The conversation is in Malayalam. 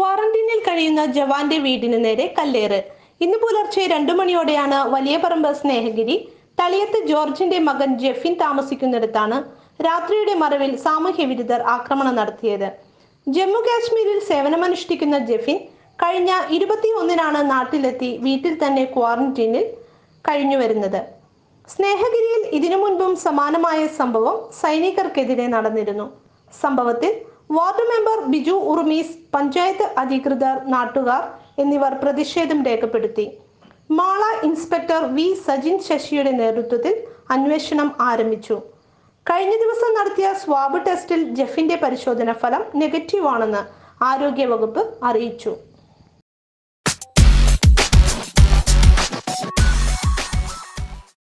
ക്വാറന്റീനിൽ കഴിയുന്ന ജവാന്റെ വീടിന് നേരെ കല്ലേറ്. ഇന്ന് പുലർച്ചെ രണ്ടു മണിയോടെയാണ് വലിയ പറമ്പ് സ്നേഹഗിരി തളിയത്ത് ജോർജിന്റെ മകൻ ജെഫിൻ താമസിക്കുന്നിടത്താണ് രാത്രിയുടെ മറവിൽ സാമൂഹ്യ വിരുദ്ധർ ആക്രമണം നടത്തിയത്. ജമ്മു കാശ്മീരിൽ സേവനമനുഷ്ഠിക്കുന്ന ജെഫിൻ കഴിഞ്ഞ ഇരുപത്തിയൊന്നിനാണ് നാട്ടിലെത്തി വീട്ടിൽ തന്നെ ക്വാറന്റീനിൽ കഴിഞ്ഞു വരുന്നത് സ്നേഹഗിരിയിൽ ഇതിനു മുൻപും സമാനമായ സംഭവം സൈനികർക്കെതിരെ നടന്നിരുന്നു. സംഭവത്തിൽ വാർഡ് മെമ്പർ ബിജു ഉറുമീസ് പഞ്ചായത്ത് അധികൃതർ നാട്ടുകാർ എന്നിവർ പ്രതിഷേധം രേഖപ്പെടുത്തി. മാള ഇൻസ്പെക്ടർ വി സജിൻ ശശിയുടെ നേതൃത്വത്തിൽ അന്വേഷണം ആരംഭിച്ചു. കഴിഞ്ഞ ദിവസം നടത്തിയ സ്വാബ് ടെസ്റ്റിൽ ജെഫിന്റെ പരിശോധന ഫലം നെഗറ്റീവ് ആണെന്ന് ആരോഗ്യവകുപ്പ് അറിയിച്ചു.